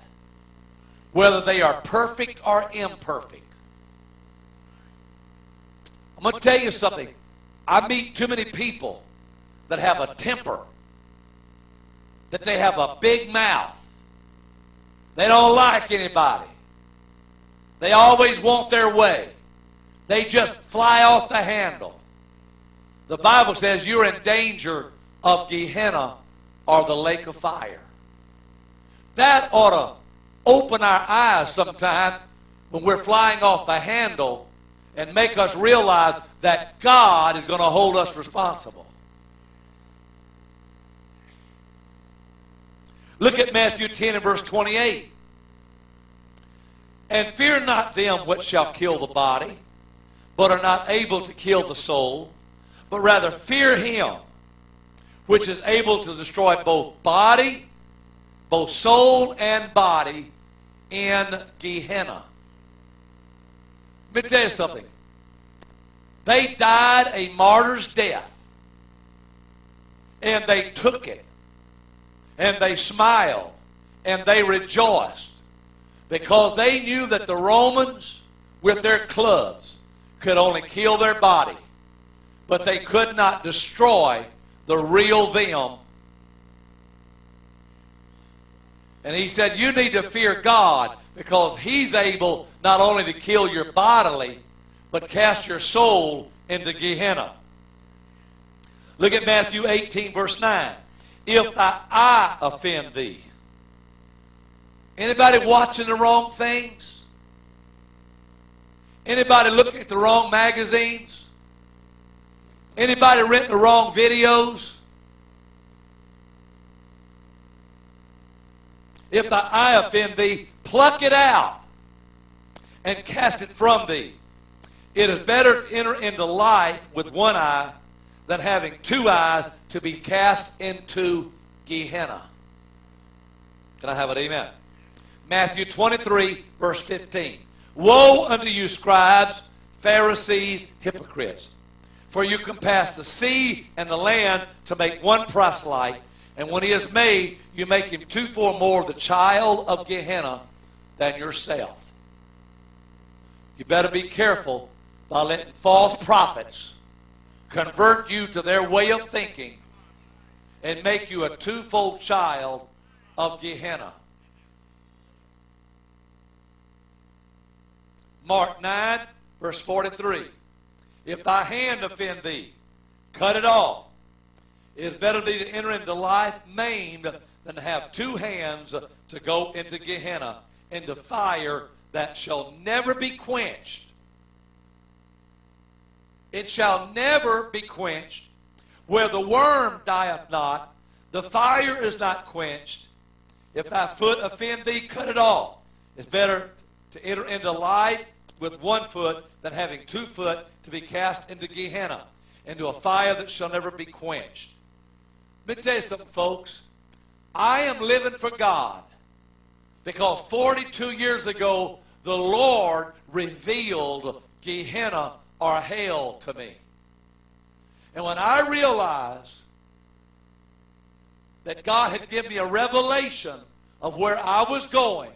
whether they are perfect or imperfect. I'm going to tell you something. I meet too many people that have a temper, that they have a big mouth. They don't like anybody. They always want their way. They just fly off the handle. The Bible says you're in danger of Gehenna or the lake of fire. That ought to open our eyes sometime when we're flying off the handle and make us realize that God is going to hold us responsible. Look at Matthew 10 and verse 28. And fear not them which shall kill the body, but are not able to kill the soul, but rather fear him which is able to destroy both body, both soul and body in Gehenna. Let me tell you something. They died a martyr's death, and they took it and they smiled and they rejoiced because they knew that the Romans, with their clubs, could only kill their body, but they could not destroy the real them. And he said, You need to fear God because He's able not only to kill your bodily, but cast your soul into Gehenna. Look at Matthew 18, verse 9 if thy eye offend thee. Anybody watching the wrong things? Anybody looking at the wrong magazines? Anybody renting the wrong videos? If thy eye offend thee, pluck it out and cast it from thee. It is better to enter into life with one eye than having two eyes to be cast into Gehenna. Can I have an amen? Matthew 23, verse 15. Woe unto you, scribes, Pharisees, hypocrites! For you compass the sea and the land to make one proselyte, and when he is made, you make him twofold more the child of Gehenna than yourself. You better be careful by letting false prophets convert you to their way of thinking and make you a twofold child of Gehenna. Mark 9, verse 43. If thy hand offend thee, cut it off. It is better to enter into life maimed than to have two hands to go into Gehenna, into fire that shall never be quenched. It shall never be quenched. Where the worm dieth not, the fire is not quenched. If thy foot offend thee, cut it off. It's better to enter into life with one foot than having two foot to be cast into Gehenna, into a fire that shall never be quenched. Let me tell you something, folks. I am living for God because 42 years ago, the Lord revealed Gehenna or hell to me. And when I realized that God had given me a revelation of where I was going,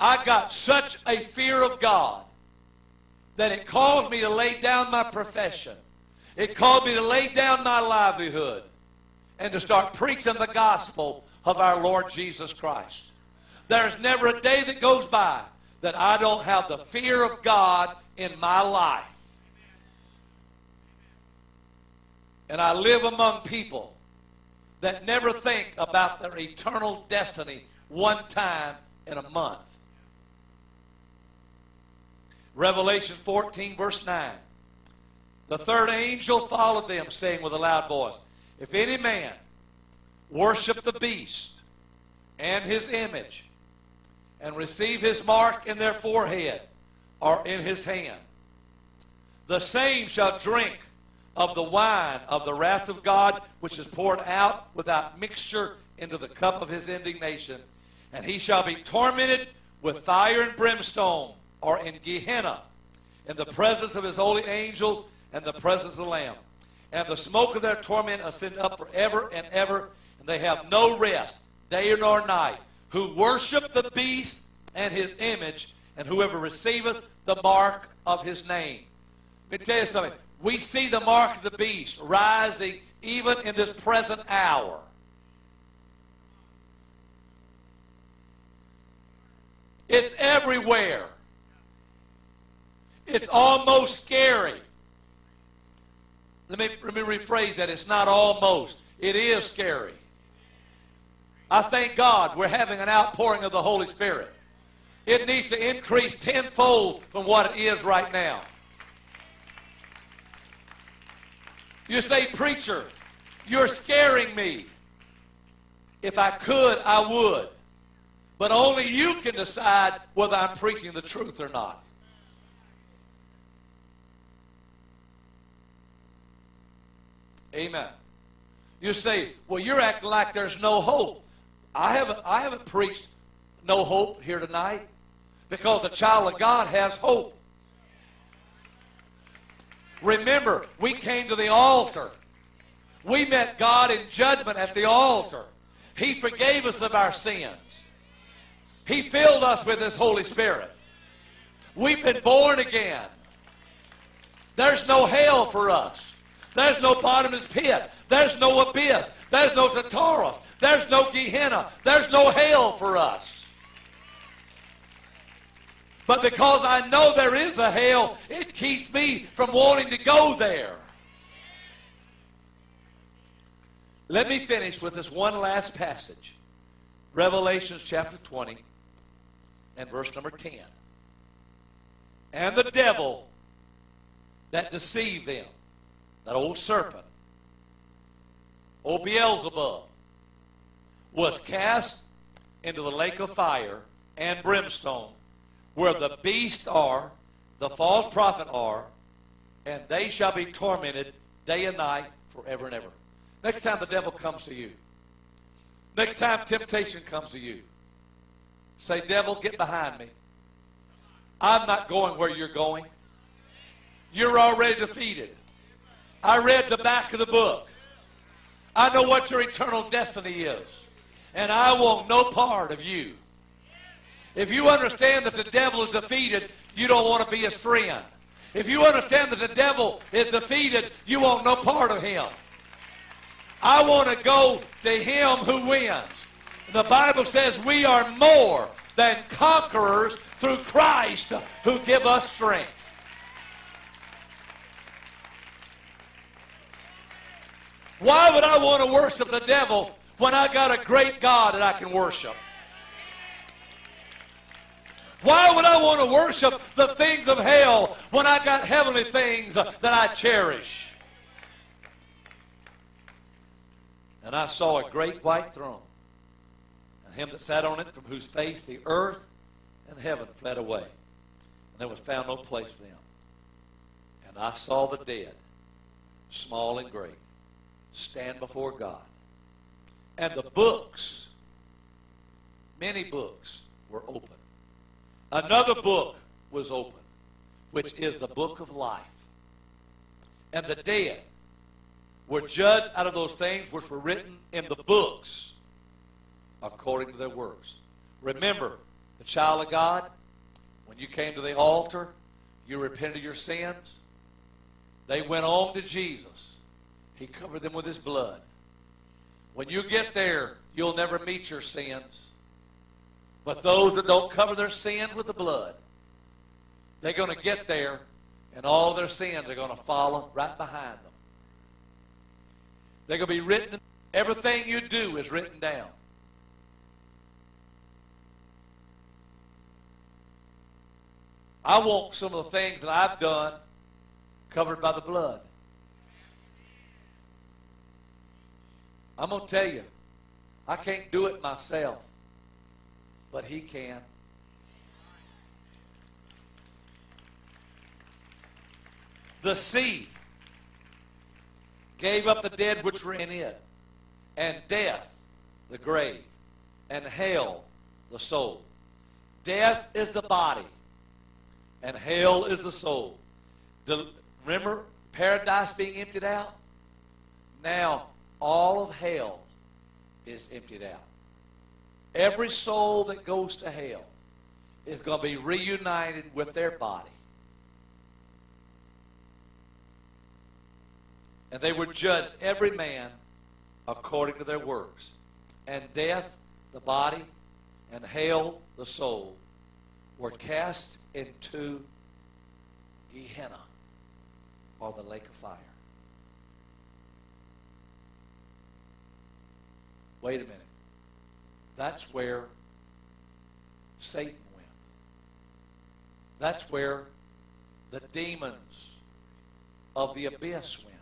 I got such a fear of God that it caused me to lay down my profession. It caused me to lay down my livelihood and to start preaching the gospel of our Lord Jesus Christ. There's never a day that goes by that I don't have the fear of God in my life. And I live among people that never think about their eternal destiny one time in a month. Revelation 14, verse 9. The third angel followed them, saying with a loud voice, If any man worship the beast and his image, and receive his mark in their forehead or in his hand, the same shall drink of the wine of the wrath of God, which is poured out without mixture into the cup of his indignation. And he shall be tormented with fire and brimstone, or in Gehenna, in the presence of his holy angels and the presence of the Lamb. And the smoke of their torment ascend up forever and ever, and they have no rest, day nor night, who worship the beast and his image, and whoever receiveth the mark of his name. Let me tell you something we see the mark of the beast rising even in this present hour. It's everywhere. It's almost scary. Let me, let me rephrase that. It's not almost. It is scary. I thank God we're having an outpouring of the Holy Spirit. It needs to increase tenfold from what it is right now. You say, Preacher, you're scaring me. If I could, I would. But only you can decide whether I'm preaching the truth or not. Amen. You say, well, you're acting like there's no hope. I haven't, I haven't preached no hope here tonight because the child of God has hope. Remember, we came to the altar. We met God in judgment at the altar. He forgave us of our sins. He filled us with His Holy Spirit. We've been born again. There's no hell for us. There's no bottomless pit. There's no abyss. There's no Tartarus. There's no Gehenna. There's no hell for us. But because I know there is a hell, it keeps me from wanting to go there. Let me finish with this one last passage Revelation chapter 20 and verse number 10. And the devil that deceived them, that old serpent, old Beelzebub, was cast into the lake of fire and brimstone where the beasts are, the false prophet are, and they shall be tormented day and night forever and ever. Next time the devil comes to you, next time temptation comes to you, say, Devil, get behind me. I'm not going where you're going. You're already defeated. I read the back of the book. I know what your eternal destiny is. And I want no part of you. If you understand that the devil is defeated, you don't want to be his friend. If you understand that the devil is defeated, you want no part of him. I want to go to him who wins. The Bible says we are more than conquerors through Christ who give us strength. Why would I want to worship the devil when I got a great God that I can worship? Why would I want to worship the things of hell when I got heavenly things that I cherish? And I saw a great white throne, and him that sat on it, from whose face the earth and heaven fled away. And there was found no place for them. And I saw the dead, small and great, stand before God. And the books, many books, were open. Another book was open, which is the book of life. And the dead were judged out of those things which were written in the books according to their works. Remember, the child of God, when you came to the altar, you repented of your sins. They went on to Jesus. He covered them with his blood. When you get there, you'll never meet your sins. But those that don't cover their sins with the blood, they're going to get there, and all their sins are going to follow right behind them. They're going to be written. Everything you do is written down. I want some of the things that I've done covered by the blood. I'm going to tell you, I can't do it myself but he can. The sea gave up the dead which were in it, and death, the grave, and hell, the soul. Death is the body, and hell is the soul. The, remember paradise being emptied out? Now, all of hell is emptied out. Every soul that goes to hell is going to be reunited with their body. And they were judged, every man, according to their works. And death, the body, and hell, the soul, were cast into Gehenna, or the lake of fire. Wait a minute. That's where Satan went. That's where the demons of the abyss went.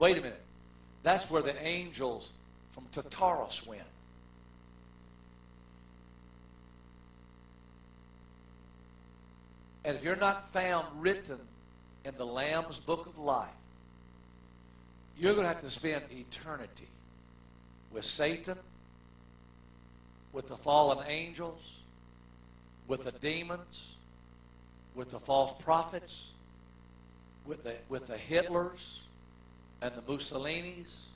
Wait a minute. That's where the angels from Tartarus went. And if you're not found written in the Lamb's book of life, you're going to have to spend eternity with Satan with the fallen angels, with the demons, with the false prophets, with the, with the Hitlers and the Mussolinis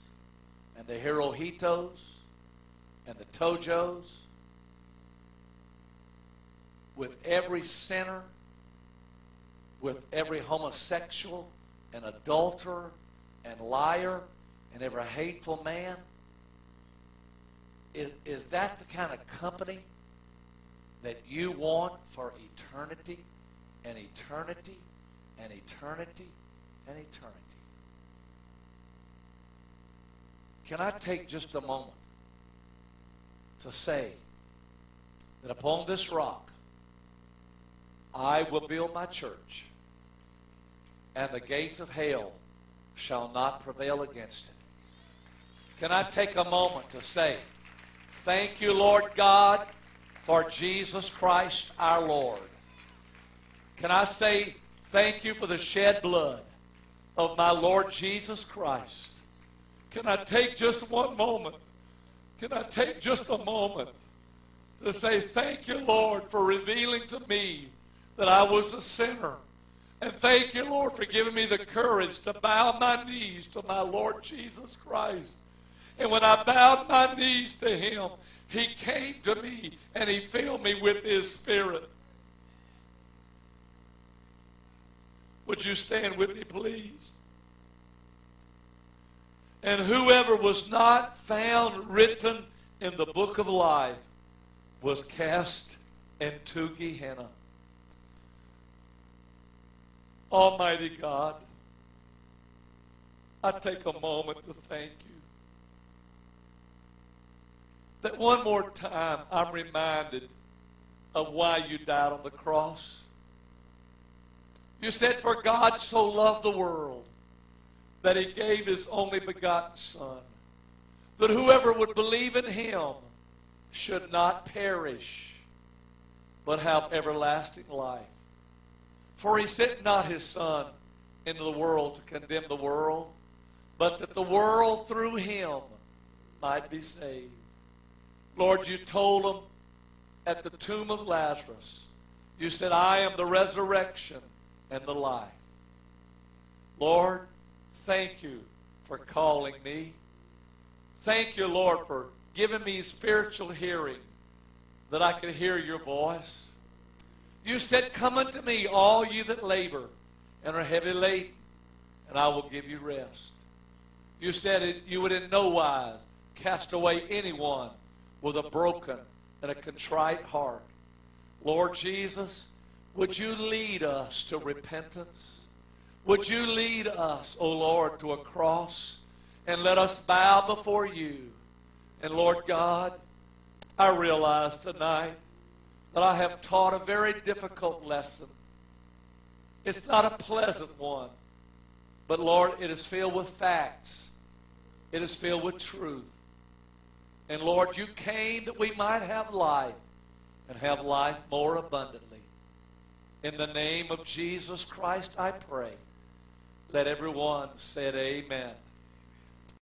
and the Hirohitos and the Tojos, with every sinner, with every homosexual and adulterer and liar and every hateful man is, is that the kind of company that you want for eternity and eternity and eternity and eternity? Can I take just a moment to say that upon this rock I will build my church, and the gates of hell shall not prevail against it? Can I take a moment to say, Thank you, Lord God, for Jesus Christ our Lord. Can I say thank you for the shed blood of my Lord Jesus Christ? Can I take just one moment? Can I take just a moment to say thank you, Lord, for revealing to me that I was a sinner? And thank you, Lord, for giving me the courage to bow my knees to my Lord Jesus Christ. And when I bowed my knees to him, he came to me and he filled me with his spirit. Would you stand with me, please? And whoever was not found written in the book of life was cast into Gehenna. Almighty God, I take a moment to thank you. That one more time I'm reminded of why you died on the cross. You said, For God so loved the world that he gave his only begotten Son, that whoever would believe in him should not perish, but have everlasting life. For he sent not his Son into the world to condemn the world, but that the world through him might be saved. Lord, you told them at the tomb of Lazarus, you said, I am the resurrection and the life. Lord, thank you for calling me. Thank you, Lord, for giving me spiritual hearing that I could hear your voice. You said, Come unto me, all you that labor and are heavy laden, and I will give you rest. You said you would in no wise cast away anyone with a broken and a contrite heart. Lord Jesus, would you lead us to repentance? Would you lead us, O oh Lord, to a cross and let us bow before you? And Lord God, I realize tonight that I have taught a very difficult lesson. It's not a pleasant one, but Lord, it is filled with facts, it is filled with truth. And Lord, you came that we might have life and have life more abundantly. In the name of Jesus Christ, I pray. Let everyone say amen.